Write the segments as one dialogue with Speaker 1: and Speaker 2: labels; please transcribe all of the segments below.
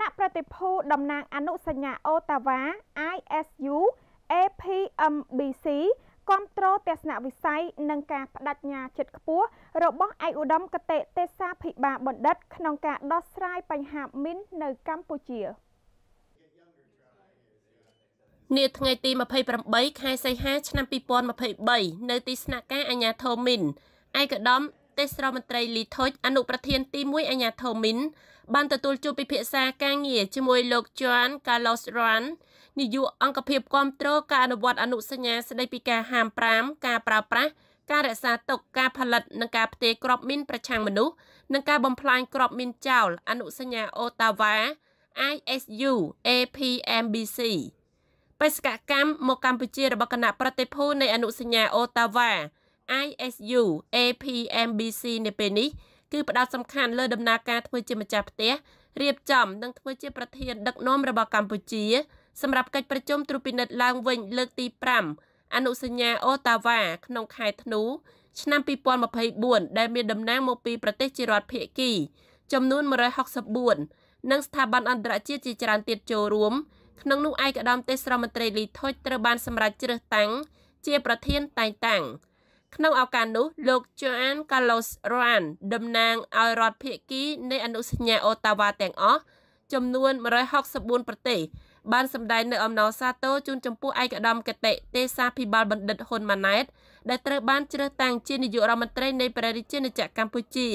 Speaker 1: ណៈប្រតិភូតំណាងអនុសញ្ញាអូតាវ៉ា ISU APMBC គ្រប់គ្រងទស្សនវិស័យនិងការបដិញ្ញាចិត្តខ្ពស់របស់ឯកឧត្តមកតេទេសាភិបាលបណ្ឌិត ក្នុងការដោះស្រាយបញ្ហាមីននៅកម្ពុជា
Speaker 2: នាថ្ងៃទី28ខែសីហាឆ្នាំ2023នៅទីស្នាក់ការអាជ្ញាធរមីនឯកឧត្តមទេសរដ្ឋមន្ត្រីលីថុចអនុប្រធានទី1អាជ្ញាធរមីន បានទទួលជួបពិភាក្សាការងារជាមួយលោក Juan Carlos Ran នាយកអង្គភាពគ្រប់គ្រងការអនុវត្តអនុសញ្ញាស្តីពីការហាម5ការប្រើប្រាស់ការរក្សាទុកការផលិតនិងការផ្ទេរគ្រាប់មីនប្រឆាំងមនុស្សនិងការបំផ្លាញគ្រាប់មីនចោលអនុសញ្ញាអូតាវ៉ា ISU APMBC បេសកកម្មមកកម្ពុជារបស់គណៈប្រតិភូនៃអនុសញ្ញាអូតាវ៉ា ISU APMBC នៅពេលនេះ គឺផ្ដោតសំខាន់លើដំណើរការធ្វើជាម្ចាស់ផ្ទះរៀបចំនិងធ្វើជាប្រធានដឹកនាំរបស់កម្ពុជា សម្រាប់កិច្ចប្រជុំត្រួតពិនិត្យឡើងវិញលើកទី5អនុសញ្ញាអូតាវ៉ាក្នុងខែធ្នូឆ្នាំ2024ដែលមានតំណាងមកពីប្រទេសជារដ្ឋភាគី ចំនួន164និងស្ថាប័នអន្តរជាតិជាច្រើនទៀតចូលរួមក្នុងនោះឯកឧត្តមទេសរដ្ឋមន្ត្រីលីថុចត្រូវបានសម្រេចជ្រើសតាំងជាប្រធានតែងតាំង ក្នុងឱកាសនោះលោក Joan Carlos Ran តំណាងឲ្យរដ្ឋភាគីនៃអនុសញ្ញាអូតាវ៉ាទាំងអស់ចំនួន164ប្រទេសបានសម្ដែងនៅអំណរសាទរជូនចំពោះឯកឧត្តមកតេទេសាភិបាលបណ្ឌិតហ៊ុនម៉ាណែតដែលត្រូវបានជ្រើសតាំងជានាយករដ្ឋមន្ត្រីនៃព្រះរាជាណាចក្រកម្ពុជា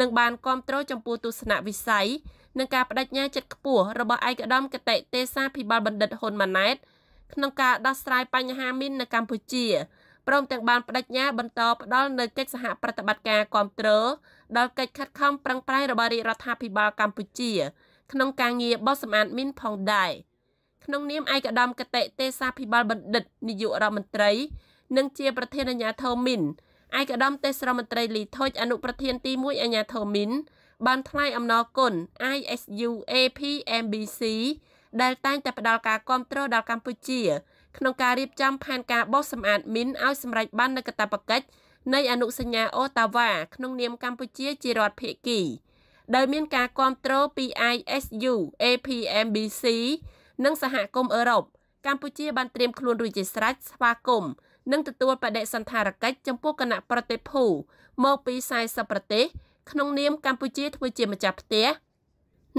Speaker 2: និងបានគ្រប់គ្រងចំពោះទស្សនវិស័យនិងការបដិញ្ញាចិត្តខ្ពស់របស់ឯកឧត្តមកតេទេសាភិបាលបណ្ឌិតហ៊ុនម៉ាណែតក្នុងការដោះស្រាយបញ្ហាមីននៅកម្ពុជា ព្រមទាំងបានបដិញ្ញាបន្តផ្ដល់នូវកិច្ចសហប្រតិបត្តិការគ្រប់គ្រងដល់កិច្ចខិតខំប្រឹងប្រែងរបស់រាជរដ្ឋាភិបាលកម្ពុជា ក្នុងការងារបោះសម្អាតមីនផងដែរក្នុងនាមឯកឧត្តមកតេទេសាភិបាលបណ្ឌិតនាយករដ្ឋមន្ត្រី និងជាប្រធានអាជ្ញាធរមីនឯកឧត្តមទេសរដ្ឋមន្ត្រីលីថុចអនុប្រធានទី1អាជ្ញាធរមីនបានថ្លែងអំណរគុណ ISU APMBC ដែលតែងតែផ្ដល់ការគ្រប់គ្រងដល់កម្ពុជា ក្នុងការរៀបចំផែនការបោសសម្អាតមីនឲ្យសម្រេចបាននូវកាតព្វកិច្ចនៃអនុសញ្ញាអូតាវ៉ាក្នុងនាមកម្ពុជាជារដ្ឋភាគីដោយមានការគ្រប់គ្រងពី ISU APMBC និងសហគមន៍អឺរ៉ុបកម្ពុជាបានត្រៀមខ្លួនរួចជាស្រេចស្វាគមន៍និងទទួលបដិសន្ធារកិច្ចចំពោះគណៈប្រតិភូមកពី40ប្រទេសក្នុងនាមកម្ពុជាធ្វើជាម្ចាស់ផ្ទះ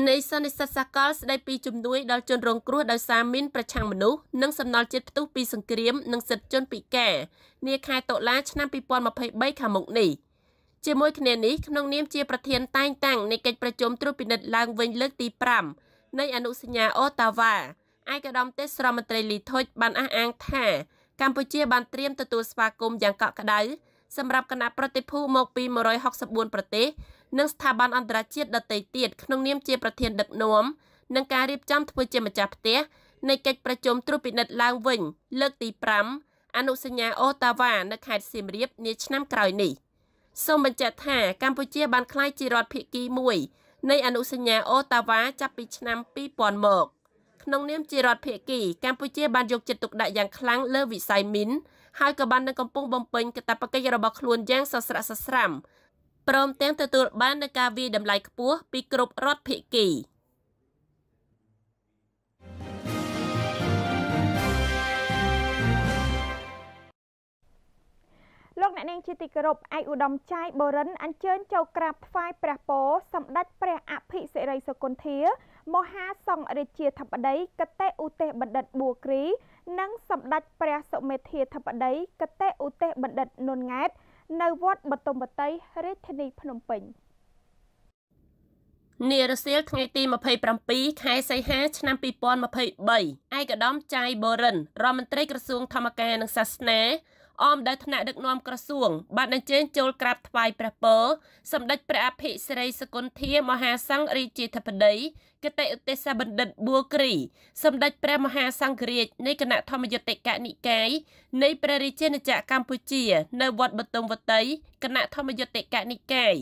Speaker 2: នៃសន្និសីទសកលស្ដីពីជំនួយដល់ជនរងគ្រោះដោយសារមីនប្រឆាំងមនុស្សនិងសំណល់ជាតិផ្ទុះពីសង្គ្រាមនិងសិទ្ធិជនពិការនាខែតុលាឆ្នាំ2023ខាងមុខនេះជាមួយគ្នានេះក្នុងនាមជាប្រធានតែងតាំងនៃកិច្ចប្រជុំត្រួតពិនិត្យឡើងវិញលើកទី5នៃអនុសញ្ញាអូតាវ៉ាឯកឧត្តមទេសរដ្ឋមន្ត្រីលីថុចបានអះអាងថាកម្ពុជាបានត្រៀមទទួលស្វាគមន៍យ៉ាងកក់ក្ដៅសម្រាប់គណៈប្រតិភូមកពី164ប្រទេស និងស្ថាប័នអន្តរជាតិដទៃទៀតក្នុងនាមជាប្រធានដឹកនាំនិងការរៀបចំធ្វើជាម្ចាស់ផ្ទះនៃកិច្ចប្រជុំត្រួតពិនិត្យឡើងវិញ លើកទី5អនុសញ្ញាអូតាវ៉ានៅខេត្តសៀមរាបនាឆ្នាំក្រោយនេះសូមបញ្ជាក់ថាកម្ពុជាបានក្លាយជារដ្ឋភាគីមួយនៃអនុសញ្ញាអូតាវ៉ាចាប់ពីឆ្នាំ2000មកក្នុងនាមជារដ្ឋភាគីកម្ពុជាបានយកចិត្តទុកដាក់យ៉ាងខ្លាំងលើវិស័យមីនហើយក៏បាននឹងកំពុងបំពេញកាតព្វកិច្ចរបស់ខ្លួនយ៉ាងសស្រាក់សស្រាំ ព្រមទាំងទទួលបាននូវការវាយតម្លៃខ្ពស់ពីគ្រប់រដ្ឋភាគី
Speaker 1: លោកអ្នកនាងជាទីគោរពឯកឧត្តមចាយបូរិនអញ្ជើញចូលក្រាបថ្វាយព្រះពរសម្ដេចព្រះអភិសិរិសុគន្ធា មហាសង្ឃរាជាធិបតីកតេឧទេសបណ្ឌិតបួគ្រី និងសម្ដេចព្រះសុមេធាធិបតីកតេឧទេសបណ្ឌិតនុនង៉ែត នៅវត្តបតុមវតីរាជធានីភ្នំពេញ
Speaker 2: នារសៀលថ្ងៃទី27ខែសីហាឆ្នាំ2023ឯកឧត្តមចាយបូរិនរដ្ឋមន្ត្រីក្រសួងធម្មការនិងសាសនា អមដោយថ្នាក់ដឹកនាំក្រសួង បានអញ្ជើញចូលក្រាបថ្វាយព្រះពរសម្ដេចព្រះអភិសិរិសគុណធាមហាសង្ឃរាជាធិបតីគតិឧទេសបណ្ឌិតបួគ្រីសម្ដេចព្រះមហាសង្ឃរាជនៃគណៈធម្មយុតិកនិកាយនៃព្រះរាជាណាចក្រកម្ពុជា នៅវត្តបទុមវតីគណៈធម្មយុតិកនិកាយ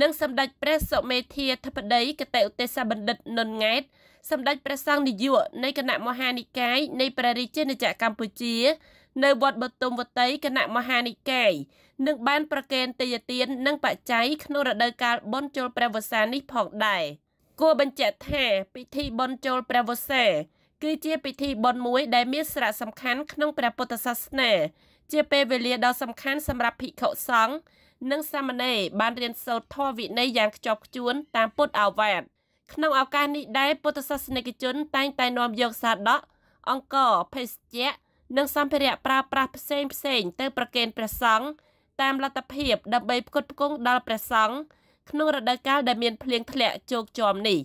Speaker 2: និងសម្ដេចព្រះសុមេធាធិបតីគតិឧទេសបណ្ឌិតនុនង៉ែតសម្ដេចព្រះសង្ឃនាយកនៃគណៈមហានិកាយនៃព្រះរាជាណាចក្រកម្ពុជា នៅវត្តបទុមវតីគណៈមហានិកាយនឹងបានប្រកេនទេយទាននិងបច្ច័យក្នុងរដូវកាលបុណ្យចូលព្រះវស្សានេះផងដែរគួរបញ្ជាក់ថាពិធីបុណ្យចូលព្រះវស្សាគឺជាពិធីបុណ្យមួយដែលមានសារៈសំខាន់ក្នុងព្រះពុទ្ធសាសនា ជាពេលវេលាដ៏សំខាន់សម្រាប់ភិក្ខុសង្ឃនិងសាមណេរបានរៀនសូត្រធម៌វិន័យយ៉ាងខ្ជាប់ខ្ជួនតាមពុទ្ធអាវាតក្នុងឱកាសនេះដែរពុទ្ធសាសនិកជនតែងតែនាំយកសាដកអង្គភេសជ្ជៈ និងសម្ភារៈប្រើប្រាស់ផ្សេងផ្សេងទៅប្រគេនព្រះសង្ឃតាមលទ្ធភាពដើម្បីផ្គត់ផ្គង់ដល់ព្រះសង្ឃក្នុងរដូវកាលដែលមានភ្លៀងធ្លាក់ជោគជាំនេះ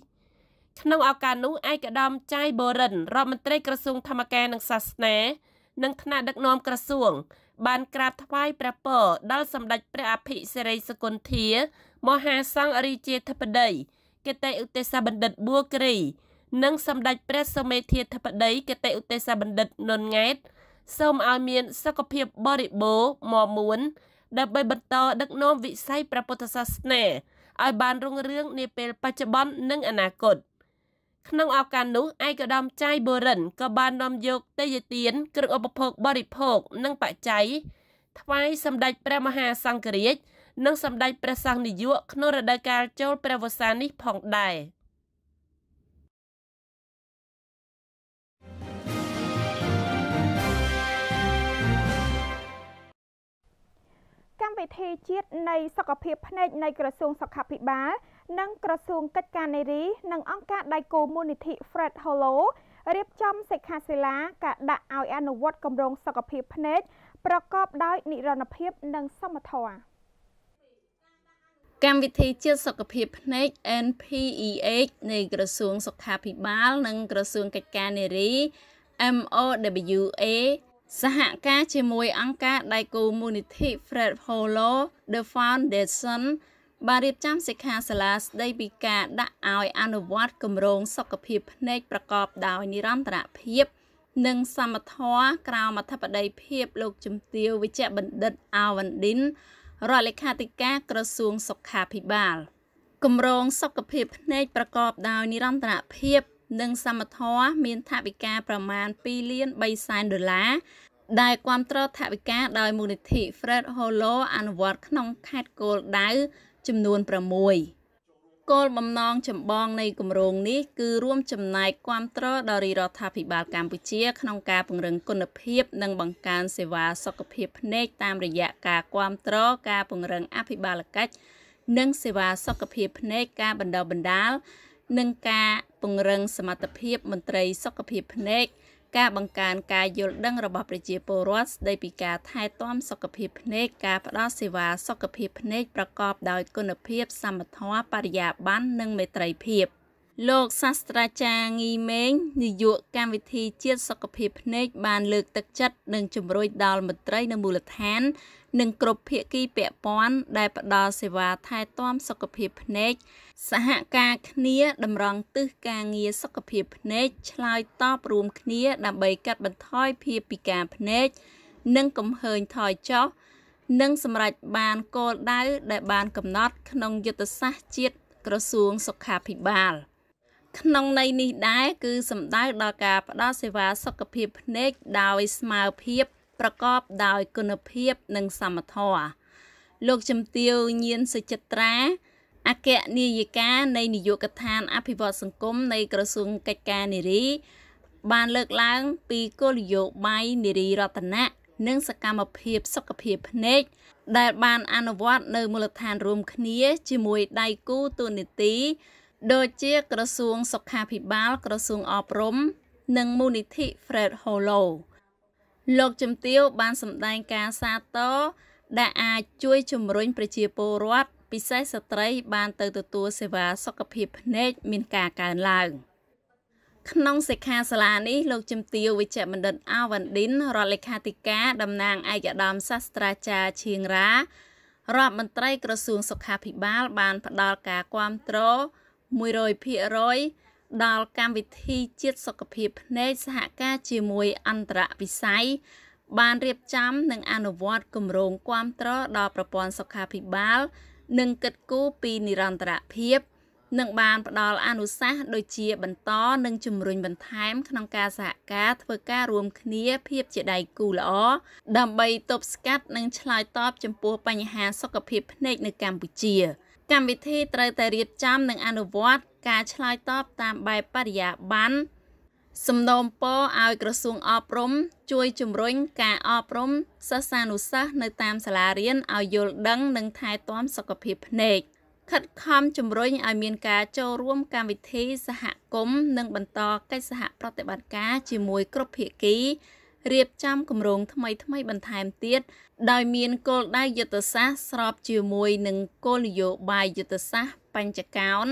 Speaker 2: ក្នុងឱកាសនោះឯកឧត្តមចាយបូរិនរដ្ឋមន្ត្រីក្រសួងធម្មការនិងសាសនានិងថ្នាក់ដឹកនាំក្រសួង បានក្រាបថ្វាយព្រះពរដល់សម្ដេចព្រះអភិសិរិសគុន្ធា មហាសង្ឃរាជាធិបតីគតិឧទេសបណ្ឌិតបួគ្រី និងសម្ដេចព្រះសុមេធាធិបតីគតិឧទេសបណ្ឌិតនុនង៉ែតសូមឲ្យមានសុខភាពបរិបូរណ៍មាំមួនដើម្បីបន្តដឹកនាំវិស័យព្រះពុទ្ធសាសនាឲ្យបានរុងរឿងនាពេលបច្ចុប្បន្ននិងអនាគតក្នុងឱកាសនោះឯកឧត្តមចៃបូរិនក៏បាននាំយកទេយ្យទានគ្រឿងឧបភោគបរិភោគនិងបច្ច័យថ្វាយសម្ដេចព្រះមហាសង្ឃរាជនិងសម្ដេចព្រះសង្ឃនាយកក្នុងរដូវកាលចូលព្រះវស្សានេះផងដែរ។
Speaker 1: កម្មវិធីជាតិនៃសុខភាពភ្នែកនៃក្រសួងសុខាភិបាលនិងក្រសួងកិច្ចការនារីនិងអង្គការដៃគូមូលនិធិ Fred Hollow រៀបចំសិក្ខាសាលាការដាក់ឲ្យអនុវត្តគម្រោងសុខភាពភ្នែកប្រកបដោយនិរន្តរភាពនិងសមធម៌
Speaker 3: កម្មវិធីជាតិសុខភាពភ្នែក NPEH នៃក្រសួងសុខាភិបាល និងក្រសួងកិច្ចការនារី MOWA សហការជាមួយអង្គការដៃគូមូលនិធិ Fred Hollow The Foundation បានរៀបចំសិក្ខាសាលាស្ដីពីការដាក់ឲ្យអនុវត្តគម្រោងសុខភាពភ្នែកប្រកបដោយនិរន្តរភាព និងសមធម៌ក្រោមអធិបតីភាពលោកជំទាវវិជ្ជបណ្ឌិតអាវ៉ាន់ឌិនរដ្ឋលេខាធិការក្រសួងសុខាភិបាលគម្រោងសុខភាពភ្នែកប្រកបដោយនិរន្តរភាព និងសមធម៌មានថវិកាប្រមាណ2លាន3សែនដុល្លារដែលគ្រប់គ្រងថវិកាដោយមូលនិធិ Fred Hollow អនុវត្តក្នុងខេត្តគោលដៅចំនួន6គោលបំណងចម្បងនៃគម្រោងនេះគឺរួមចំណែកគ្រប់គ្រងដល់រដ្ឋាភិបាលកម្ពុជា ក្នុងការពង្រឹងគុណភាព និងបង្កើនសេវាសុខភាពភ្នែកតាមរយៈការគ្រប់គ្រងការពង្រឹងអភិបាលកិច្ចនិងសេវាសុខភាពភ្នែកការបណ្ដុះបណ្ដាល និងការពង្រឹងសមត្ថភាពមន្ត្រីសុខភាពភ្នែកការបង្កើនការយល់ដឹងរបស់ប្រជាពលរដ្ឋស្ដីពីការថែទាំសុខភាពភ្នែកការផ្តល់សេវាសុខភាពភ្នែកប្រកបដោយគុណភាពសមធម៌បរិយាបន្ននិងមេត្រីភាព។លោកសាស្ត្រាចារ្យងីមេងនាយកកម្មវិធីជាតិសុខភាពភ្នែកបានលើកទឹកចិត្តនិងជំរុញដល់មន្ត្រីនៅមូលដ្ឋាន និងគ្រប់ភាគីពាក់ព័ន្ធដែលផ្ដល់សេវាថែទាំសុខភាពភ្នែកសហការគ្នាតម្រង់ទិសការងារសុខភាពភ្នែកឆ្លើយតបរួមគ្នា ដើម្បីកាត់បន្ថយភាពពិការភ្នែកនិងកំហើញថយចុះនិងសម្រេចបានគោលដៅដែលបានកំណត់ក្នុងយុទ្ធសាស្ត្រជាតិក្រសួងសុខាភិបាល។ក្នុងន័យនេះដែរគឺសំដៅដល់ការផ្ដល់សេវាសុខភាពភ្នែកដោយស្មើភាព ប្រកបដោយគុណភាពនិងសមធម៌លោកជំទាវញៀនសុចិត្រាអគ្គនាយិកានៃនាយកដ្ឋានអភិវឌ្ឍសង្គមនៃក្រសួងកិច្ចការនារី បានលើកឡើងពីគោលនយោបាយនារីរតនៈនិងសកម្មភាពសុខភាពភ្នែកដែលបានអនុវត្តនៅមូលដ្ឋានរួមគ្នាជាមួយដៃគូទូនីតិដូចជាក្រសួងសុខាភិបាល ក្រសួងអប់រំ និងមូលនិធិ Fred Hollow លោកជំទាវបានសម្ដែងការសាទរដែលអាចជួយជំរុញប្រជាពលរដ្ឋពិសេសស្ត្រីបានទៅទទួលសេវាសុខភាពភ្នែកមានការកើនឡើងក្នុងសិក្ខាសាលានេះលោកជំទាវវិជ្ជបណ្ឌិតអាវ៉ាន់ឌិនរដ្ឋលេខាធិការតំណាងឯកឧត្តមសាស្ត្រាចារ្យឈៀងរ៉ារដ្ឋមន្ត្រីក្រសួងសុខាភិបាលបានផ្ដល់ការគាំទ្រ100% ដល់កម្មវិធីជាតិសុខភាពភ្នែកសហការជាមួយអន្តរវិស័យបានរៀបចំនិងអនុវត្តគម្រោងគាំទ្រដល់ប្រព័ន្ធសុខាភិបាល និងគិតគូរពីនិរន្តរភាពនិងបានផ្ដល់អនុសាសន៍ដូចជាបន្តនិងជំរុញបន្ថែមក្នុងការសហការធ្វើការរួមគ្នាភាពជាដៃគូល្អដើម្បីទប់ស្កាត់និងឆ្លើយតបចំពោះបញ្ហាសុខភាពភ្នែកនៅកម្ពុជា។ កម្មវិធីត្រូវតែរៀបចំនិងអនុវត្តការឆ្លើយតបតាមបែបបរិយាបន្នសំណូមពរឲ្យក្រសួងអប់រំ ជួយជំរុញការអប់រំសិស្សានុសិស្សនៅតាមសាលារៀនឲ្យយល់ដឹងនិងថែទាំសុខភាពភ្នែកខិតខំជំរុញឲ្យមានការចូលរួមកម្មវិធីសហគមន៍និងបន្តកិច្ចសហប្រតិបត្តិការជាមួយគ្រប់ភាគីរៀបចំគម្រោងថ្មីថ្មីបន្ថែមទៀត ដោយមានគោលដៅយុទ្ធសាស្ត្រស្របជាមួយនឹងគោលនយោបាយយុទ្ធសាស្ត្របញ្ចកោណ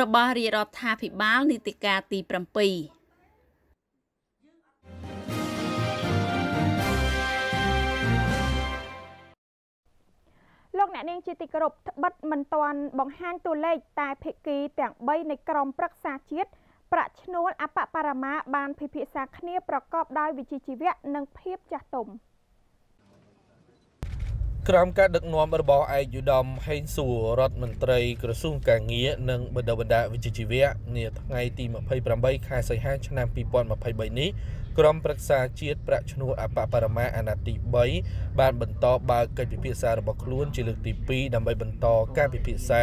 Speaker 3: របស់រាជរដ្ឋាភិបាលនីតិកាលទី7
Speaker 1: លោកអ្នកនាងជាទីគោរពត្បិតមិនទាន់បង្ហាញតួលេខតែភិក្ខីទាំង3នៃក្រមប្រឹក្សាជាតិប្រាក់ឈ្នួលអបបរមាបានពិភាក្សាគ្នាប្រកបដោយវិជ្ជាជីវៈនិងភាពចាស់ទុំ
Speaker 4: ក្រោមការដឹកនាំរបស់ឯកឧត្តមហេងសួររដ្ឋមន្ត្រីក្រសួងកាងារនិងបណ្ដុះបណ្ដាលវិជ្ជាជីវៈនាថ្ងៃទី28ខែសីហាឆ្នាំ2023នេះក្រុមប្រឹក្សាជាតិប្រាក់ឈ្នួលអបបរមាអាណត្តិទី3បានបន្តបើកកិច្ចពិភាក្សារបស់ខ្លួនជាលើកទី2ដើម្បីបន្តការពិភាក្សា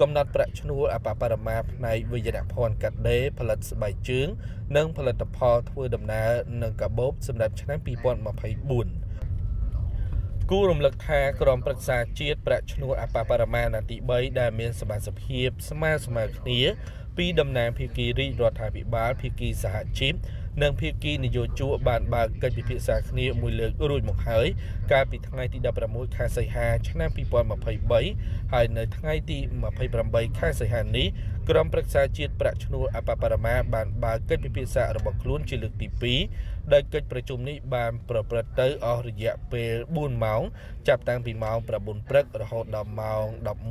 Speaker 4: កំណត់ប្រាក់ឈ្នួលអបបរមាផ្នែកវិញ្ញាណភ័ណ្ឌកាត់ដេរផលិតស្បែកជើង និងផលិតផលធ្វើដំណើរនិងកាបូបសម្រាប់ឆ្នាំ2024 គូរំលឹកថាក្រមប្រឹក្សាជាតិប្រាក់ឈ្នួលអបបរមាណាទី3ដែលមានសមាជិកភាពស្មើស្មើគ្នាពីតំណាងភាគីរាជរដ្ឋាភិបាលភាគីសហជីពនិងភាគីនយោជកបានបើកកិច្ចពិភាក្សាគ្នាមួយលើករួចមកហើយកាលពីថ្ងៃទី16ខែសីហាឆ្នាំ2023ហើយនៅថ្ងៃទី28ខែសីហានេះក្រុមប្រឹក្សាជាតិប្រាក់ឈ្នួលអបបរមាបានបើកកិច្ចពិភាក្សារបស់ខ្លួនជាលើកទី2 ដោយកិច្ចប្រជុំនេះបានប្រព្រឹត្តទៅអស់រយៈពេល4ម៉ោងចាប់តាំងពីម៉ោង9ព្រឹករហូតដល់ម៉ោង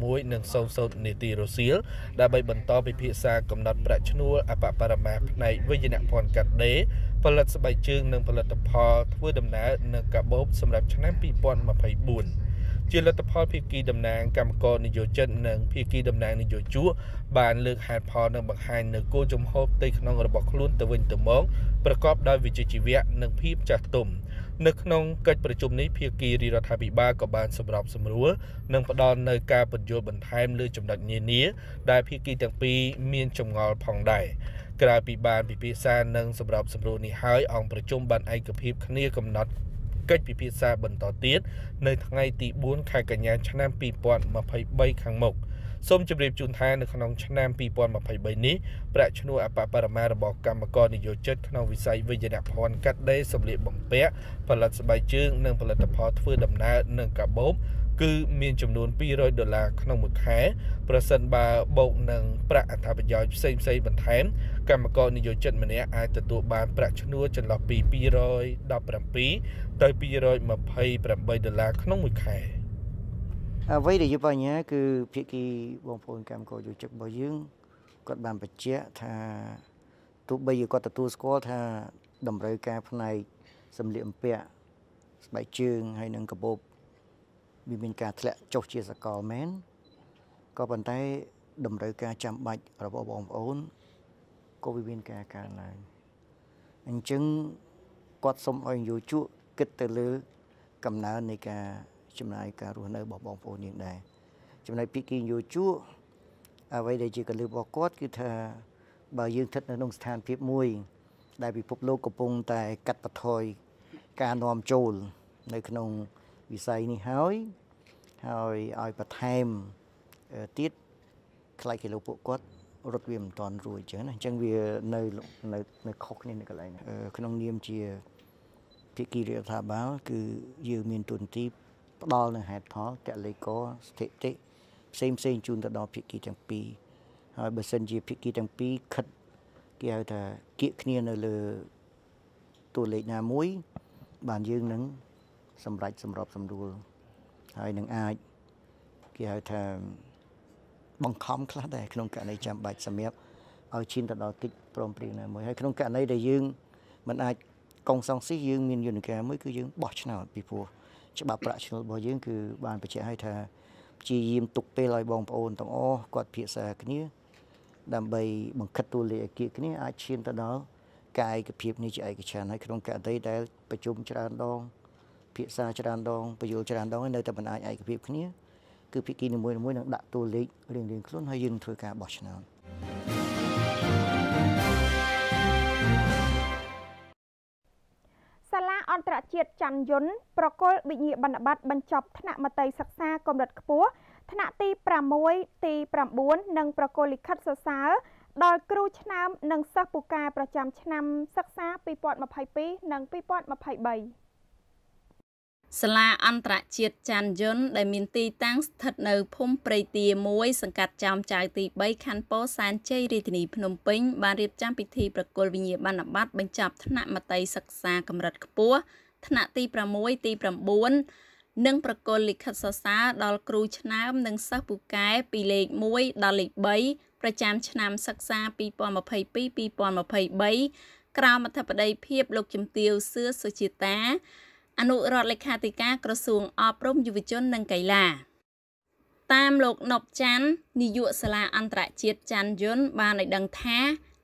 Speaker 4: 11:00នាទីរសៀលដើម្បីបន្តពិភាក្សាកំណត់ប្រាក់ឈ្នួលអបបរមាផ្នែកវិញ្ញាណភ័ណ្ឌកាត់ដេរផលិតស្បែកជើងនិងផលិតផលធ្វើដំណើរនៅកាបូបសម្រាប់ឆ្នាំ2024 ជាលទ្ធផលភាគីតំណាងកម្មករនយោជិតនិងភាគីតំណាងនយោជកបានលើកហេតុផលនិងបង្ហាញនៅគោលជំហរផ្ទៃក្នុងរបស់ខ្លួនទៅវិញទៅមកប្រកបដោយវិជ្ជាជីវៈនិងភាពចាស់ទុំនៅក្នុងកិច្ចប្រជុំនេះភាគីរដ្ឋាភិបាលក៏បានសម្របសម្រួលនិងផ្ដល់នៅការបញ្យល់បន្ថែមលើចំណុចនានាដែលភាគីទាំងពីរមានចម្ងល់ផងដែរក្រៅពីបានពិភាក្សានិងសម្របសម្រួលនេះហើយអង្គប្រជុំបានឯកភាពគ្នាកំណត់ កិច្ចពិភាក្សាបន្តទៀតនៅថ្ងៃទី4ខែកញ្ញាឆ្នាំ2023ខាងមុខសូមជម្រាបជូនថានៅក្នុងឆ្នាំ2023នេះប្រាក់ឈ្នួលអបបរមារបស់កម្មករនិយោជិតក្នុងវិស័យវិញ្ញាណភ័ណ្ឌកាត់ដេរសម្លៀកបំពាក់ផលិតស្បែកជើងនិងផលិតផលធ្វើដំណើរនិងកាបូប គឺមានចំនួន200ដុល្លារក្នុងមួយខែប្រសិនបើបូកនឹងប្រាក់អត្ថប្រយោជន៍ផ្សេងផ្សេងបន្ថែមកម្មករនិយោជិតម្នាក់អាចទទួលបានប្រាក់ឈ្នួលចន្លោះពី217ទៅ228ដុល្លារក្នុងមួយខែ
Speaker 5: អ្វីដែលជាបញ្ហាគឺភាគីបងប្អូនកម្មករយោជិករបស់យើងគាត់បានបញ្ជាក់ថាទោះបីគាត់ទទួលស្គាល់ថាតម្រូវការផ្នែកសម្លៀកបំពាក់ស្បែកជើងហើយនិងកាបូប វាមានការធ្លាក់ចុះជាសកលមែនក៏ប៉ុន្តែតម្រូវការចាំបាច់របស់បងប្អូនក៏វាមានការកើនឡើងអញ្ចឹងគាត់សុំឲ្យយោជកគិតទៅលើកំណើននៃការចំណាយការរស់នៅរបស់បងប្អូនយើងដែរចំណែកពីគីយោជកអ្វីដែលជាកលឹះរបស់គាត់គឺថាបើយើងស្ថិតនៅក្នុងស្ថានភាពមួយ ដែលពិភពលោកកំពុងតែកាត់បន្ថយការនាំចូល នៅក្នុងវិស័យនេះហើយ ហើយឲ្យបន្ថែមទៀតខ្លាយគីឡូពួកគាត់រត់វាមិនតាន់រួចអញ្ចឹងណាអញ្ចឹងវានៅនៅនៅខុសគ្នានៅកន្លែងក្នុងនាមជាភាគីរដ្ឋាភិបាលគឺយើងមានទុនទីផ្ដល់នៅហេតុផលតលេកស្ថិតិផ្សេងផ្សេងជូនទៅដល់ភាគីទាំងពីរហើយបើសិនជាភាគីទាំងពីរខិតគេហៅថាគៀកគ្នានៅលើតួលេខណាមួយ បានយើងនឹងសម្រេចសម្របសម្រួល ហើយនឹងអាចគេហៅថាបង្ខំខ្លះដែរក្នុងករណីចាំបាច់សម្រាប់ឲ្យឈានទៅដល់កិច្ចព្រមព្រៀងណាមួយហើយក្នុងករណីដែលយើងមិនអាចកុងសង្ស៊ីយើងមានយន្តការមួយគឺយើងបោះឆ្នោតពីព្រោះច្បាប់ប្រាក់ឈ្នួលរបស់យើងគឺបានបញ្ជាក់ឲ្យថាព្យាយាមទុកពេលឲ្យបងប្អូនទាំងអស់គាត់ភាសាគ្នា ដើម្បីបង្ខិតតួលេខឯកគ្នាអាចឈានទៅដល់កាយឯកភាពនេះជាឯកច្ឆន្ទហើយក្នុងករណីដែលប្រជុំច្រើនដង ភាសាច្រើនដងបញ្យល់ច្រើនដងនៅតែមិនអាចឯកភាពគ្នាគឺភាគីនីមួយៗនឹងដាក់តួលេខរៀងៗខ្លួនហើយយើងធ្វើការបោះឆ្នោត
Speaker 1: សាលាអន្តរជាតិច័ន្ទយុនប្រកុលវិញ្ញាបនបត្របញ្ចប់ថ្នាក់មត្តេយ្យសិក្សាកម្រិតខ្ពស់ថ្នាក់ទី6ទី9និងប្រកុលលិខិតសរសើរដល់គ្រូឆ្នើមនិងសិស្សពូកែប្រចាំឆ្នាំសិក្សា2022និង2023
Speaker 3: សាលាអន្តរជាតិចាន់យុនដែលមានទីតាំងស្ថិតនៅភូមិព្រៃទា1សង្កាត់ចោមចៅទី3ខណ្ឌពោធិ៍សែនជ័យរាជធានីភ្នំពេញបានរៀបចំពិធីប្រគល់វិញ្ញាបនបត្របញ្ចប់ថ្នាក់មត្តេយ្យសិក្សាកម្រិតខ្ពស់ថ្នាក់ទី6ទី9និងប្រគល់លិខិតសរសើរដល់គ្រូឆ្នើមនិងសិស្សពូកែពីលេខ1ដល់លេខ3ប្រចាំឆ្នាំសិក្សា2022-2023ក្រោមអធិបតីភាពលោកជំទាវសឿសុជាតា អនុរដ្ឋលេខាធិការក្រសួងអប់រំយុវជននិងកីឡាតាមលោកណប់ច័ន្ទនាយកសាលាអន្តរជាតិច័ន្ទយុនបានឲ្យដឹងថា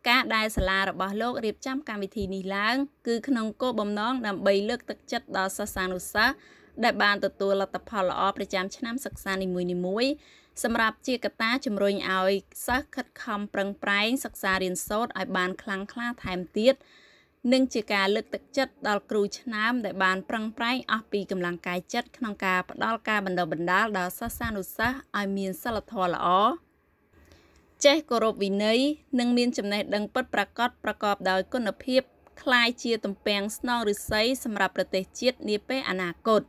Speaker 3: ការដែលសាលារបស់លោករៀបចំកម្មវិធីនេះឡើង គឺក្នុងគោលបំណងដើម្បីលើកទឹកចិត្តដល់សិស្សានុសិស្សដែលបានទទួលលទ្ធផលល្អប្រចាំឆ្នាំសិក្សានីមួយៗសម្រាប់ជាកត្តាជំរុញឲ្យសិស្សខិតខំប្រឹងប្រែងសិក្សារៀនសូត្រឲ្យបានខ្លាំងក្លាថែមទៀត និងជាការលើកទឹកចិត្តដល់គ្រូឆ្នើមដែលបានប្រឹងប្រែងអស់ពីកម្លាំងកាយចិត្តក្នុងការផ្ដល់ការបណ្ដុះបណ្ដាលដល់សិស្សានុសិស្សឲ្យមានសិលធម៌ល្អចេះគោរពវិន័យនិងមានចំណេះដឹងពិតប្រាកដប្រកបដោយគុណភាពคล้ายជាទំពាំងស្នងឫស្សីសម្រាប់ប្រទេសជាតិនាពេលអនាគត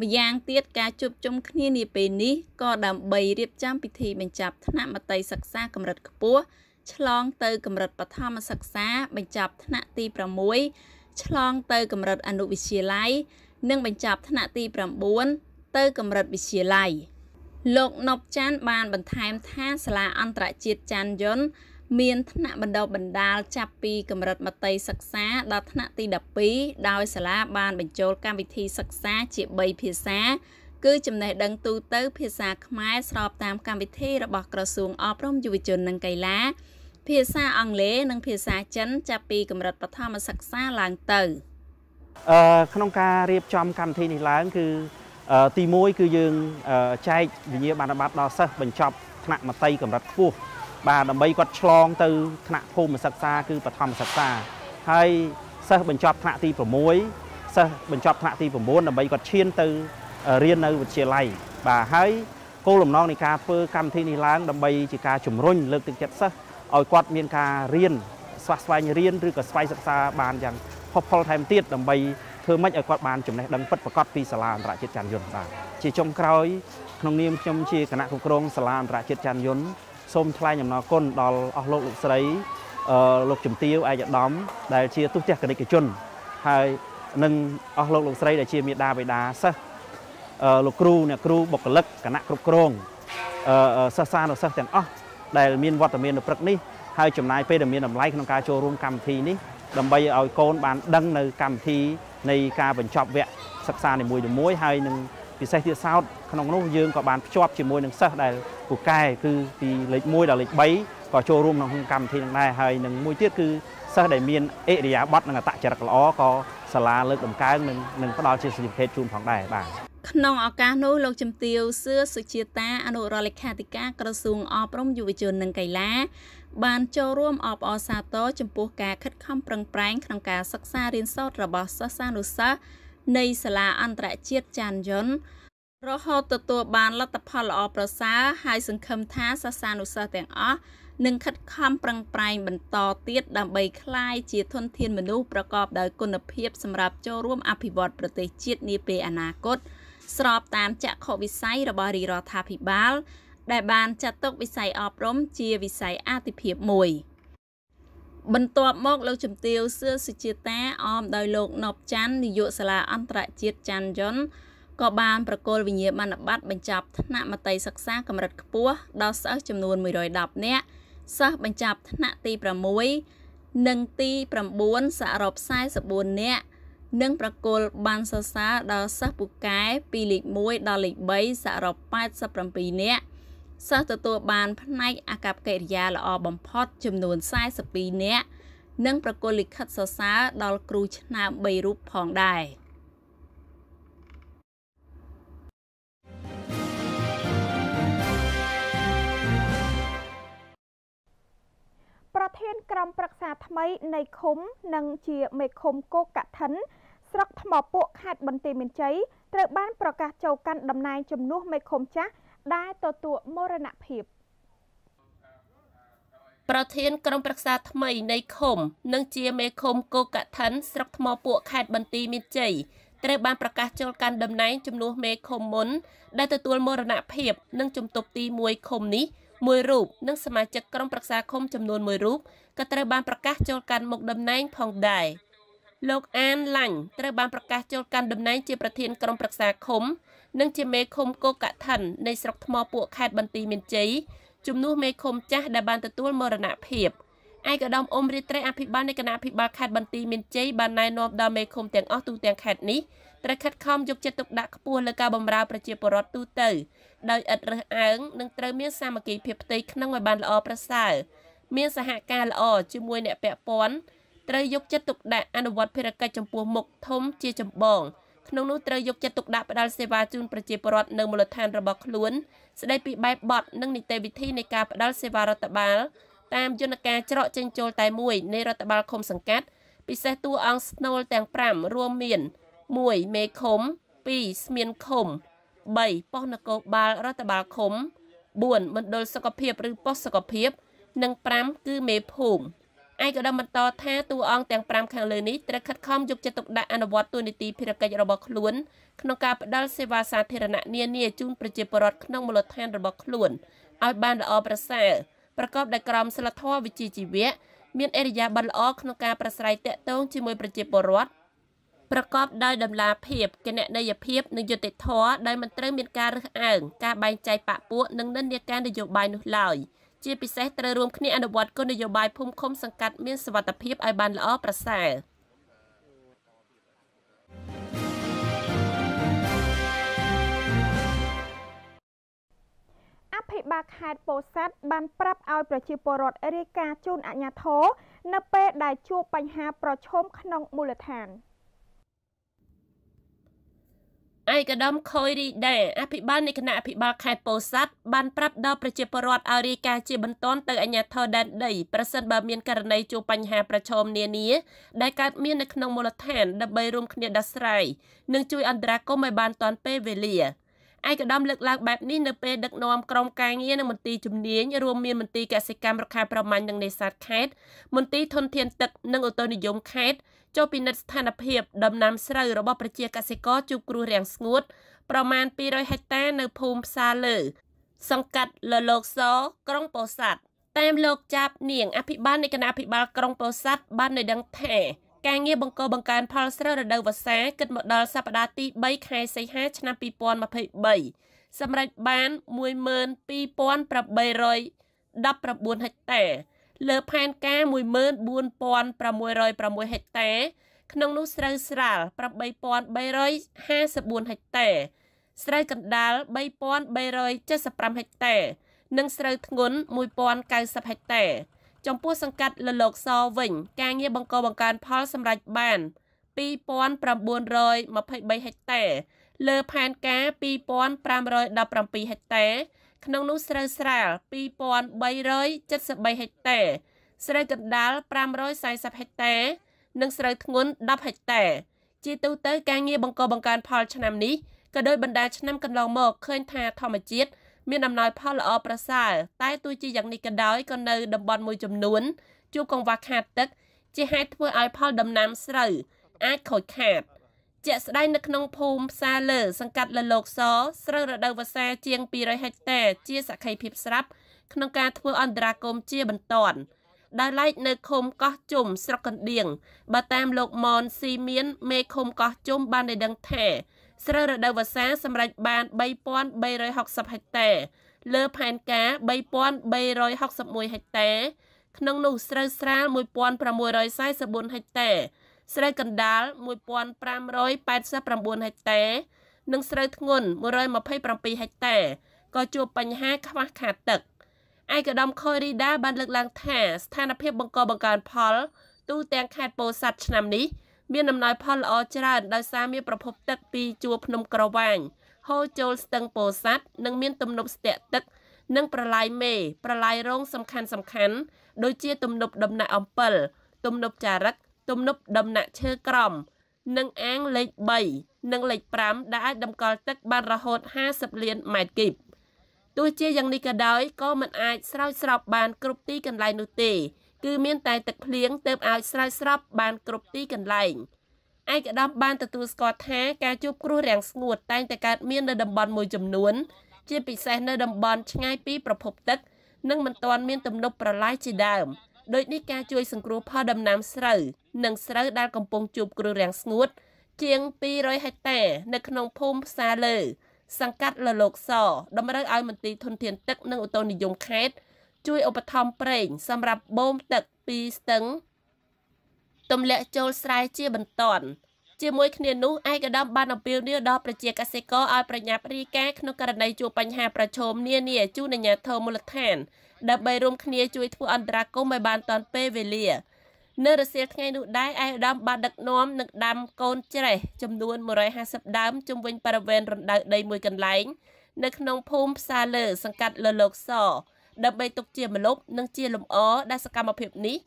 Speaker 3: ម្យ៉ាងទៀតការជួបជុំគ្នានាពេលនេះក៏ដើម្បីរៀបចំពិធីបញ្ចប់ថ្នាក់មត្តេយ្យសិក្សាកម្រិតខ្ពស់ ឆ្លងទៅកម្រិតបឋមសិក្សា បញ្ចប់ថ្នាក់ទី6ឆ្លងទៅកម្រិតអនុវិទ្យាល័យនិងបញ្ចប់ថ្នាក់ទី9ទៅកម្រិតវិទ្យាល័យលោកណប់ចាន់បានបន្ថែមថាសាលាអន្តរជាតិចាន់យុនមានថ្នាក់បណ្ដុះបណ្ដាលចាប់ពីកម្រិតមត្តេយ្យសិក្សាដល់ថ្នាក់ទី12ដោយសាលាបានបញ្ចូលកម្មវិធីសិក្សាជា3ភាសា គឺចំណេះដឹងទូទៅភាសាខ្មែរស្របតាមកម្មវិធីរបស់ក្រសួងអប់រំយុវជននិងកីឡា ភាសាអង់គ្លេសនិងភាសាចិនចាប់ពីកម្រិតបឋមសិក្សាឡើងទៅ
Speaker 6: អឺក្នុងការរៀបចំកម្មវិធីនេះឡើងគឺទី1គឺយើងចែកវិញ្ញាបនបត្រដល់សិស្សបញ្ចប់ថ្នាក់មត្តេយ្យកម្រិតខ្ពស់បាទដើម្បីគាត់ឆ្លងទៅថ្នាក់ភូមិសិក្សាគឺបឋមសិក្សាហើយសិស្សបញ្ចប់ថ្នាក់ទី6សិស្សបញ្ចប់ថ្នាក់ទី9ដើម្បីគាត់ឈានទៅរៀននៅវិទ្យាល័យបាទហើយគោលបំណងនៃការធ្វើកម្មវិធីនេះឡើងដើម្បីជាការជំរុញលើកទឹកចិត្តសិស្ស ឲ្យគាត់មានការរៀនស្វះស្វែងរៀនឬក៏ស្វ័យសិក្សាបានយ៉ាងផុសផុលថែមទៀតដើម្បីធ្វើម៉េចឲ្យគាត់បានចំណេះដឹងពិតប្រាកដពីសាលាអន្តរជាតិចាន់យុនបាទជាចុងក្រោយក្នុងនាមខ្ញុំជាគណៈគ្រប់គ្រងសាលាអន្តរជាតិចាន់យុនសូមថ្លែងអំណរគុណដល់អស់លោកលោកស្រីអឺលោកជំទាវឯកឧត្តមដែលជាទុតិយគណិកជន ហើយនិងអស់លោកលោកស្រីដែលជាមេដាបេដាសិស្សអឺលោកគ្រូអ្នកគ្រូបុគ្គលិកគណៈគ្រប់គ្រងអឺសិស្សានុសិស្សទាំងអស់ ដែលមានវត្តមាននៅព្រឹកនេះហើយចំណាយពេលដែលមានតម្លៃក្នុងការចូលរួមកម្មវិធីនេះដើម្បីឲ្យកូនបានដឹងនៅកម្មវិធីនៃការបញ្ចប់វគ្គសិក្សានីមួយៗហើយនឹងពិសេសទៀតសោតក្នុងនោះយើងក៏បានភ្ជាប់ជាមួយនឹងសិស្សដែលពូកែគឺពីលេខ1ដល់លេខ3ក៏ចូលរួមក្នុងកម្មវិធីនឹងដែរហើយនឹងមួយទៀតគឺសិស្សដែលមានអិរិយាបថនិងអត្តចរិតល្អក៏សាលាលើកតម្កើងនឹងនឹងផ្ដល់ជា certificate ជូនផងដែរបាទ
Speaker 3: ក្នុងឱកាសនោះលោកជំទាវសឿសុជាតាអនុរដ្ឋលេខាធិការក្រសួងអប់រំយុវជននិងកីឡាបានចូលរួមអបអរសាទរចំពោះការខិតខំប្រឹងប្រែងក្នុងការសិក្សារៀនសូត្ររបស់សិស្សានុសិស្សនៃសាលាអន្តរជាតិចានយុនរហូតទទួលបានលទ្ធផលល្អប្រសើរហើយសង្ឃឹមថាសិស្សានុសិស្សទាំងអស់នឹងខិតខំប្រឹងប្រែងបន្តទៀតដើម្បីក្លាយជាធនធានមនុស្សប្រកបដោយគុណភាពសម្រាប់ចូលរួមអភិវឌ្ឍប្រទេសជាតិនាពេលអនាគត ស្របតាមចក្ខុវិស័យរបស់រាជរដ្ឋាភិបាល ដែលបានចាត់ទុកវិស័យអប់រំជាវិស័យអាទិភាពមួយបន្ទាប់មកលោកជំទាវសឿសុជាតាអមដោយលោកណប់ច័ន្ទនាយកសាលាអន្តរជាតិច័ន្ទយុនក៏បានប្រកល់វិញ្ញាបនបត្របញ្ចប់ថ្នាក់មត្តេយ្យសិក្សាកម្រិតខ្ពស់ដល់សិស្សចំនួន110នាក់សិស្សបញ្ចប់ថ្នាក់ទី6និងទី9សរុប44នាក់ និងប្រគល់បានសរសើរដល់សិស្សពូកែពីលេខ1ដល់លេខ3សរុប87នាក់សិស្សទទួលបានផ្នែកអាកប្បកិរិយាល្អបំផុតចំនួន42នាក់និងប្រគល់លិខិតសរសើរដល់គ្រូឆ្នើម3រូបផងដែរ។ប្រធាន
Speaker 1: ក្រុមប្រឹក្សាថ្មីនៃឃុំនិងជាមេឃុំកូកាឋិន ស្រុកថ្មពួកខេត្តបន្ទាយមានជ័យត្រូវបានប្រកាសចូលកាន់តំណែងជំនួសមេឃុំចាស់ដែលទទួលមរណភាព
Speaker 2: ប្រធានក្រុមប្រឹក្សាថ្មីនៃឃុំនិងជាមេឃុំកូកឋិនស្រុកថ្មពួកខេត្តបន្ទាយមានជ័យត្រូវបានប្រកាសចូលកាន់តំណែងជំនួសមេឃុំមុនដែលទទួលមរណភាពនិងជំទប់ទី1ឃុំនេះមួយរូបនិងសមាជិកក្រុមប្រឹក្សាឃុំចំនួន1រូបក៏ត្រូវបានប្រកាសចូលកាន់មុខតំណែងផងដែរ លោកអានឡាញ់ត្រូវបានប្រកាសចូលកាន់តំណែងជាប្រធានក្រុមប្រឹក្សាឃុំ និងជាមេឃុំកូកឋិននៃស្រុកថ្មពួកខេត្តបន្ទាយមានជ័យជំនួសមេឃុំចាស់ដែលបានទទួលមរណភាពឯកឧត្តមអ៊ុំរាត្រីអភិបាលនៃគណៈអភិបាលខេត្តបន្ទាយមានជ័យបានណែនាំដល់មេឃុំទាំងអស់ទូទាំងខេត្តនេះត្រូវខិតខំយកចិត្តទុកដាក់ខ្ពស់លើការបម្រើប្រជាពលរដ្ឋទូទៅដោយឥតរើសអើងនិងត្រូវមានសាមគ្គីភាពផ្ទៃក្នុងឲ្យបានល្អប្រសើរមានសហការល្អជាមួយអ្នកពាក់ព័ន្ធ ត្រូវយកចិត្តទុកដាក់អនុវត្តភារកិច្ចចំពោះមុខធំជាចម្បងក្នុងនោះត្រូវយកចិត្តទុកដាក់ផ្តល់សេវាជូនប្រជាពលរដ្ឋនៅមូលដ្ឋានរបស់ខ្លួនស្ដីពីបែបបទនិងនីតិវិធីនៃការផ្តល់សេវារដ្ឋបាលតាមយន្តការច្រកចេញចូលតែមួយនៃរដ្ឋបាលឃុំសង្កាត់ពិសេសតួអង្គស្នូលទាំង5រួមមាន1មេឃុំ2ស្មៀនឃុំ3ប៉ុស្តិ៍នគរបាលរដ្ឋបាលឃុំ4មណ្ឌលសុខភាពឬប៉ុស្តិ៍សុខភាព និង5គឺមេភូមិ ឯកឧត្តមបន្តថាតួអង្គទាំង5ខាងលើនេះត្រូវខិតខំយកចិត្តទុកដាក់អនុវត្តទូនីតិភារកិច្ចរបស់ខ្លួនក្នុងការផ្តល់សេវាសាធារណៈនានាជូនប្រជាពលរដ្ឋក្នុងមូលដ្ឋានរបស់ខ្លួនឲ្យបានល្អប្រសើរប្រកបដោយក្រមសីលធម៌វិជ្ជាជីវៈមានអរិយាប័ន្នល្អក្នុងការប្រស្រ័យទាក់ទងជាមួយប្រជាពលរដ្ឋប្រកបដោយតម្លាភាពគណនេយ្យភាពនិងយុត្តិធម៌ដោយមិនត្រូវមានការរើសអើងការបែងចែកបកពួកនិងនិន្នាការនយោបាយនោះឡើយ ជាពិសេសត្រូវរួមគ្នាអនុវត្តគោលនយោបាយភូមិឃុំសង្កាត់មានសវត្ថភាពឲ្យបានល្អប្រសើរ
Speaker 1: អភិបាលខេត្តពោធិ៍សាត់បានប្រាប់ឲ្យប្រជាពលរដ្ឋរាយការណ៍ជូនអាជ្ញាធរនៅពេលដែលជួបបញ្ហាប្រឈមក្នុងមូលដ្ឋាន។
Speaker 2: ឯកឧត្តមខុយរីដាអភិបាលនៃគណៈអភិបាលខេត្តពោធិ៍សាត់បានប្រាប់ដល់ប្រជាពលរដ្ឋឲ្យរាយការណ៍ជាបន្ទាន់ទៅអាជ្ញាធរដែនដីប្រសិនបើមានករណីជួបបញ្ហាប្រឈមនានាដែលកើតមាននៅក្នុងមូលដ្ឋានដើម្បីរួមគ្នាដោះស្រាយនិងជួយអន្តរាគមន៍ឲ្យបានទាន់ពេលវេលា ឯកឧត្តមលើកឡើងបែបនេះនៅពេលដឹកនាំក្រុមការងារនៅមន្ទីរជំនាញរួមមានមន្ទីរកសិកម្មរុក្ខាប្រមាញ់និងនេសាទខេត្តមន្ទីរធនធានទឹកនិងអូតូនិយមខេត្តចូលពិនិត្យស្ថានភាពដំណាំស្រូវរបស់ប្រជាកសិករជួបគ្រោះរាំងស្ងួតប្រមាណ200ហិកតានៅភូមិផ្សារលើ សង្កាត់លលោកសក្រុងពោធិ៍សាត់តាមលោកចាប់នាងអភិបាលនៃគណៈអភិបាលក្រុងពោធិ៍សាត់បាននៅដឹងថា ការងារបង្កបង្កើនផលស្រូវរដូវវស្សាគិតមកដល់សប្តាហ៍ទី3ខែសីហាឆ្នាំ2023សម្រេចបាន12819ហិកតា លើផែនការ14606ហិកតាក្នុងនោះស្រូវស្រាល8354ហិកតា ស្រូវកណ្ដាល3375ហិកតា និងស្រូវធ្ងន់1090ហិកតា ចំពោះសង្កាត់លលោកសវិញ ការងារបង្កបង្កើនផលសម្រាប់បាន2923ហិកតា លើផែនការ2517ហិកតា ក្នុងនោះស្រូវស្រាល2373ហិកតា ស្រូវកណ្ដាល540ហិកតា និងស្រូវធ្ងន់10ហិកតា ជាទូទៅការងារបង្កបង្កើនផលឆ្នាំនេះក៏ដោយបណ្ដាឆ្នាំកន្លងមកឃើញថាធម្មជាតិ មានអំណោយផលល្អប្រសើរតែទោះជាយ៉ាងនេះក៏ដោយក៏នៅតំបន់មួយចំនួនជួបកង្វះខាតទឹក ជាហេតុធ្វើឲ្យផលដំណាំស្រូវអាចខូចខាតជាក់ស្ដែងនៅក្នុងភូមិផ្សារលើ សង្កាត់លលោកសស្រូវរដូវវស្សាជាង200ហិកតាជាសក្ខីភាពស្រាប់ក្នុងការធ្វើអន្តរាគមជាបន្ទាន់ដែលឡែកនៅឃុំកោះជុំស្រុកកណ្ដៀងបើតាមលោកមនស៊ីមានមេឃុំកោះជុំបានឲ្យដឹងថា ស្រូវរដូវវស្សាសម្រេចបាន3360ហិកតាលើផែនការ3361ហិកតាក្នុងនោះស្រូវស្រាល1644ហិកតាស្រូវកណ្ដាល1589ហិកតានិងស្រូវធ្ងន់127ហិកតាក៏ជួបបញ្ហាខ្វះខាតទឹកឯកឧត្តមខូរីដាបានលើកឡើងថាស្ថានភាពបង្កបង្កើនផលទូទាំងខេត្តពោធិ៍សាត់ឆ្នាំនេះ មានដំណើរផលល្អច្រើនដោយសារមានប្រភពទឹកពីជួរភ្នំក្រវាញហូរចូលស្ទឹងពោធិ៍សាត់និងមានទំនប់ស្ទាក់ទឹកនិងប្រឡាយមេប្រឡាយរងសំខាន់សំខាន់ដូចជាទំនប់ដំណាក់អំពិលទំនប់ចារឹកទំនប់ដំណាក់ឈើក្រំ និងអាងលេខ3និងលេខ5ដែលអាចតម្កល់ទឹកបានរហូត50លានម៉ែត្រគីបទោះជាយ៉ាងនេះក៏ដោយក៏មិនអាចស្រោចស្រពបានគ្រប់ទីកន្លែងនោះទេ គឺមានតែទឹកភ្លៀងទើបអាចស្រោចស្រពបានគ្រប់ទីកន្លែងឯកឧត្តមបានទទួលស្គាល់ថាការជួបគ្រោះរាំងស្ងួតតែងតែកើតមាននៅតំបន់មួយចំនួន ជាពិសេសនៅតំបន់ឆ្ងាយពីប្រភពទឹក និងមិនទាន់មានទំនប់ប្រឡាយជាដើមដូចនេះការជួយសង្គ្រោះផលដំណាំស្រូវនិងស្រូវដែលកំពុងជួបគ្រោះរាំងស្ងួត ជាង200ហិកតានៅក្នុងភូមិផ្សារលើ សង្កាត់លលោកស តម្រូវឲ្យមន្ទីរធនធានទឹកនិងអូតូនិយមខេត្ត ជួយឧបត្ថម្ភប្រេងសម្រាប់បូមទឹកពីស្ទឹងទម្លាក់ចូលស្រែជាបន្ទាន់ជាមួយគ្នានោះឯកឧត្តមបានអំពាវនាវដល់ប្រជាកសិករឲ្យប្រញាប់រាយការណ៍ក្នុងករណីជួបបញ្ហាប្រឈមនានាជូនអាជ្ញាធរមូលដ្ឋានដើម្បីរួមគ្នាជួយធ្វើអន្តរាគមន៍ឲ្យបានទាន់ពេលវេលានៅរសៀលថ្ងៃនោះដែរឯកឧត្តមបានដឹកនាំនឹងដាំកូនច្រេះចំនួន150ដើមជុំវិញបរិវេណរណ្ដៅដីមួយកន្លែង នៅក្នុងភូមិផ្សារលើសង្កាត់លលោកស ដើម្បីទុកជាម្លប់និងជាលំអដែលសកម្មភាពនេះ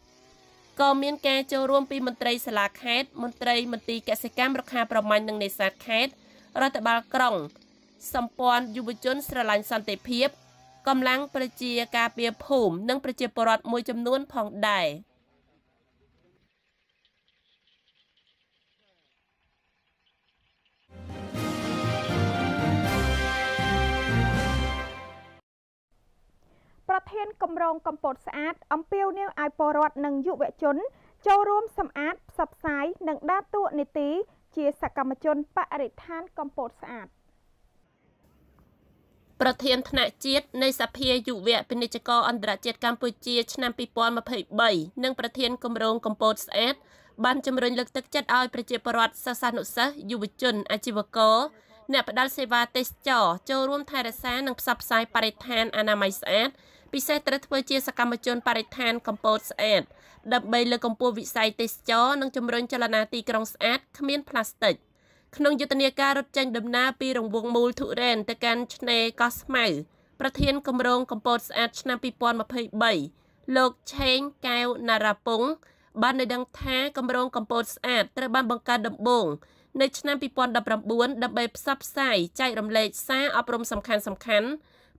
Speaker 2: ក៏មានការចូលរួមពីមន្ត្រីសាលាខេត្តមន្ត្រីមន្ទីរកសិកម្មរុក្ខាប្រមាញ់និងនេសាទខេត្តរដ្ឋបាលក្រុង សម្ព័ន្ធយុវជនស្រឡាញ់សន្តិភាពកម្លាំងប្រជាការពារភូមិនិងប្រជាពលរដ្ឋមួយចំនួនផងដែរ
Speaker 1: ប្រធានគម្រោងកម្ពុជាស្អាតអំពាវនាវឲ្យពលរដ្ឋនិងយុវជន ចូលរួមសម្អាតផ្សព្វផ្សាយនិងដើរតួនាទី ជាសកម្មជនបរិស្ថានកម្ពុជាស្អាត
Speaker 2: ប្រធានថ្នាក់ជាតិនៃសភាយុវពាណិជ្ជករអន្តរជាតិកម្ពុជា ឆ្នាំ2023និងប្រធានគម្រោងកម្ពុជាស្អាតបានជំរុញលើកទឹកចិត្តឲ្យប្រជាពលរដ្ឋសិស្សានុសិស្សយុវជនអាជីវករអ្នកផ្ដល់សេវាទេសចរចូលរួមថែរក្សានិងផ្សព្វផ្សាយបរិស្ថានអនាម័យស្អាត ពិសេសត្រូវធ្វើជាសកម្មជនបរិស្ថានកម្ពុជាស្អាតដើម្បីលើកកម្ពស់វិស័យទេសចរនិងជំរុញចលនាទីក្រុងស្អាតគ្មានផ្លាស្ទិកក្នុងយុទ្ធនាការរត់ចេញដំណើរពីរង្វង់មូលធុរេនទៅកាន់ឆ្នេរកោះស្មៅប្រធានគម្រោងកម្ពុជាស្អាតឆ្នាំ2023លោកឆេងកែវណារ៉ាពុងបានឲ្យដឹងថាគម្រោងកម្ពុជាស្អាតត្រូវបានបង្កើតដំបូងនៅឆ្នាំ2019ដើម្បីផ្សព្វផ្សាយចែករំលែកសារអប់រំសំខាន់សំខាន់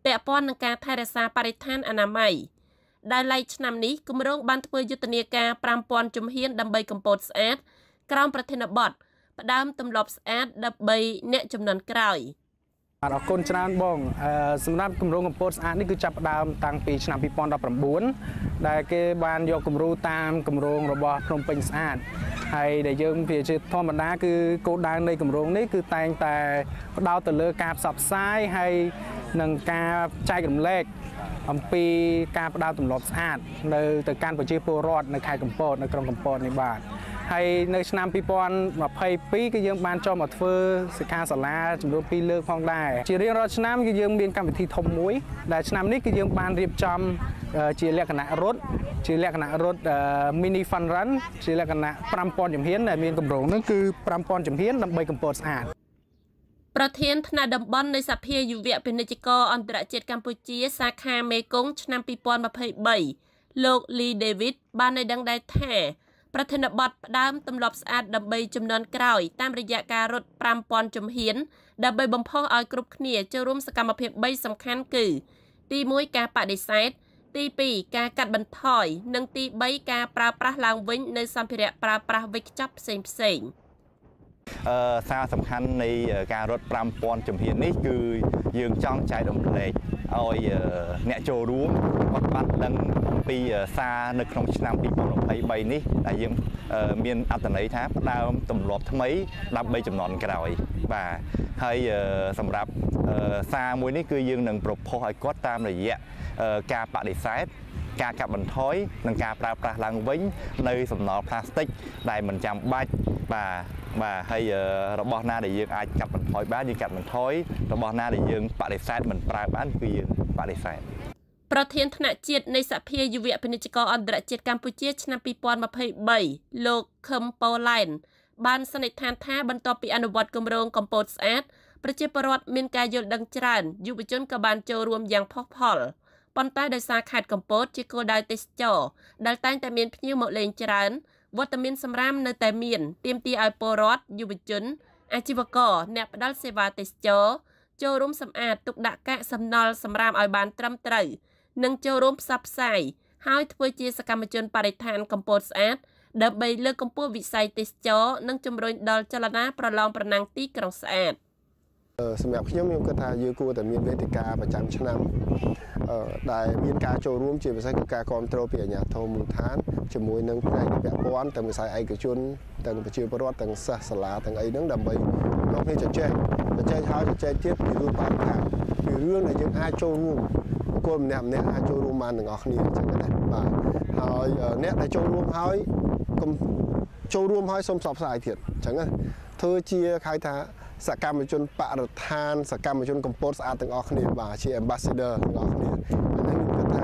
Speaker 2: ពាក់ព័ន្ធនឹងការថែរក្សាបរិស្ថានអនាម័យដែលឡែកឆ្នាំនេះគម្រោងបានធ្វើយុទ្ធនាការ5000ជំហានដើម្បីកម្ពុជាស្អាតក្រោមប្រធានបទផ្ដើមទម្លាប់ស្អាតដើម្បីអ្នកចំនួនក្រោយ
Speaker 7: បាទអរគុណច្រើនបងសម្រាប់គម្រោងកម្ពុជាស្អាតនេះគឺចាប់ផ្ដើមតាំងពីឆ្នាំ2019ដែលគេបានយកគំរូតាមគម្រោងរបស់ភ្នំពេញស្អាតហើយដែលយើងជាធម្មតាគឺគោលដៅនៃគម្រោងនេះគឺតែងតែផ្ដោតទៅលើការផ្សព្វផ្សាយហើយ និងការចែករំលែកអំពីការផ្ដល់ទម្លាប់ស្អាតនៅទៅកាន់ប្រជាពលរដ្ឋនៅខេត្តកំពតនៅក្រុងកំពតនេះបាទហើយនៅឆ្នាំ2022គឺយើងបានចុះមកធ្វើសិក្ខាសាលាចំនួន2លើកផងដែរជារៀងរាល់ឆ្នាំគឺយើងមានកម្មវិធីធំមួយដែលឆ្នាំនេះគឺយើងបានរៀបចំជាលក្ខណៈរត់ជាលក្ខណៈរត់ mini fun run ជាលក្ខណៈ5000ជំហានដែលមានកម្រងនោះគឺ5000ជំហានដើម្បីកម្ពុជាស្អាត
Speaker 2: ប្រធានថ្នាក់តំបន់នៃសភាយុវពាណិជ្ជករអន្តរជាតិកម្ពុជា សាខាមេគង្គឆ្នាំ2023លោក Lee David បានឲ្យដឹងដែរថាប្រធានបទផ្ដើមទម្លាប់ស្អាតដើម្បីចំនួនក្រោយតាមរយៈការរត់5000ជំហានដើម្បីបំផុសឲ្យគ្រប់គ្នាចូលរួមសកម្មភាព3សំខាន់គឺ ទី1ការបដិសេធទី2ការកាត់បន្ថយ និងទី3ការប្រើប្រាស់ឡើងវិញនៅសម្ភារៈប្រើប្រាស់វេចខ្ចប់ផ្សេងផ្សេង
Speaker 8: អឺ សារសំខាន់នៃការរត់5000ជំហាននេះគឺយើងចង់ចែករំលែកឲ្យអ្នកចូលរួមគាត់បានដឹងអំពីសារនៅក្នុងឆ្នាំ2023នេះដែលយើងមានអត្ថន័យថាផ្ដើមទម្លាប់ថ្មីដើម្បីចំនួនក្រោយបាទហើយសម្រាប់សារមួយនេះគឺយើងនឹងប្រផុសឲ្យគាត់តាមរយៈការបដិសេធការកាត់បន្ថយនិងការប្រើប្រាស់ឡើងវិញ នៅសំណល់ផ្លាស្ទិកដែលមិនចាំបាច់បាទ បាទហើយរបស់ណាដែលយើងអាចកាត់បន្ថយបានយើងកាត់បន្ថយរបស់ណាដែលយើងបដិសេធមិនប្រើបានគឺយើងបដិសេធ
Speaker 2: ប្រធានថ្នាក់ជាតិនៃសភាយុវពាណិជ្ជករអន្តរជាតិកម្ពុជាឆ្នាំ2023លោកខឹមប៉ូឡែនបានសន្និដ្ឋានថាបន្ទាប់ពីអនុវត្តគម្រោងកម្ពុជាស្អាតប្រជាពលរដ្ឋមានការយល់ដឹងច្រើនយុវជនក៏បានចូលរួមយ៉ាងផុសផុលប៉ុន្តែដោយសារខេត្តកំពតជាគោលដៅទេសចរដែលតែងតែមានភ្ញៀវមកលេងច្រើន វត្តមានសម្រាមនៅតែមានទាមទារឲ្យពលរដ្ឋយុវជន អាជីវករអ្នកផ្ដល់សេវាទេសចរចូលរួមសម្អាតទុកដាក់កាកសំណល់សម្រាមឲ្យបានត្រឹមត្រូវនិងចូលរួមផ្សព្វផ្សាយហើយធ្វើជាសកម្មជនបរិស្ថានកម្ពុជាស្អាតដើម្បីលើកកម្ពស់វិស័យទេសចរនិងជំរុញដល់ចលនាប្រឡងប្រណាំងទីក្រុងស្អាត។
Speaker 9: សម្រាប់ខ្ញុំខ្ញុំគិតថាយើងគួរតែមានវេទិកាប្រចាំឆ្នាំ ដែលមានការចូលរួមជាពិសេសគឺការគ្រប់គ្រងពីអាជ្ញាធរមូលដ្ឋានជាមួយនឹងផ្នែកពាក់ព័ន្ធទាំងវិស័យឯកជនទាំងប្រជាពលរដ្ឋទាំងសិស្សសាលាទាំងអីហ្នឹងដើម្បីនាំគ្នាជជែកជជែកហើយជជែកទៀតពីរឿងបានថាពីរឿងដែលយើងអាចចូលរួមបុគ្គលម្នាក់ម្នាក់អាចចូលរួមបានទាំងអស់គ្នាអញ្ចឹងណាបាទហើយអ្នកដែលចូលរួមហើយកុំចូលរួមហើយសូមផ្សព្វផ្សាយទៀតអញ្ចឹងណាធ្វើជាហៅថា សកម្មជនបរិស្ថាន សកម្មជនកម្ពុជាស្អាតទាំងអស់គ្នាបាទជា ambassador ទាំងអស់គ្នាអានេះខ្ញុំគិតថា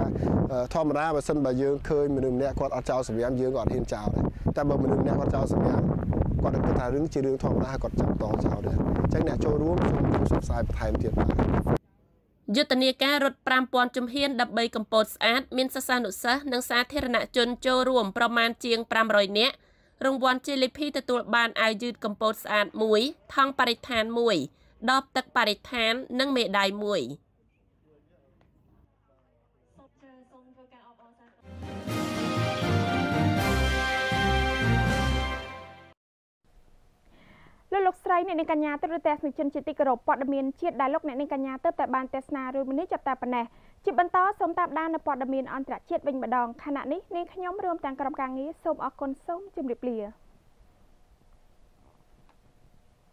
Speaker 9: ធម្មតាបើសិនបើយើងឃើញមនុស្សម្នាក់គាត់អត់ចោលសម្រាមយើងក៏អត់ហ៊ានចោលដែរតែបើមនុស្សម្នាក់គាត់ចោលសម្រាមគាត់នឹងគិតថារឿងជារឿងធម្មតាគាត់ចាប់តចោលដែរអញ្ចឹងអ្នកចូលរួមសូមជួយផ្សព្វផ្សាយបន្ថែមទៀតបាទ
Speaker 2: យុទ្ធនាការរត់5000ជំហានដើម្បីកម្ពុជាស្អាតមានសិស្សានុសិស្សនិងសាធារណជនចូលរួមប្រមាណជាង500នាក់ រង្វាន់ជាលិភីទទួលបានអាវយឺតកម្ពុជាស្អាត1ថង់បរិស្ថាន1ដបទឹកបរិស្ថាន និងមេដាយ1
Speaker 1: លោកលោកស្រីអ្នកនាងកញ្ញាទស្សនិកជនជាទីគោរពព័ត៌មានជាតិដែលលោកអ្នកនាងកញ្ញាទើបតែបានទស្សនារឿងនេះចាប់តែប៉ុណ្ណេះជាបន្តសូមតាមដាននៅព័ត៌មានអន្តរជាតិវិញម្ដងខណៈនេះនាងខ្ញុំរួមទាំងក្រុមការងារសូមអរគុណសូមជម្រាបលា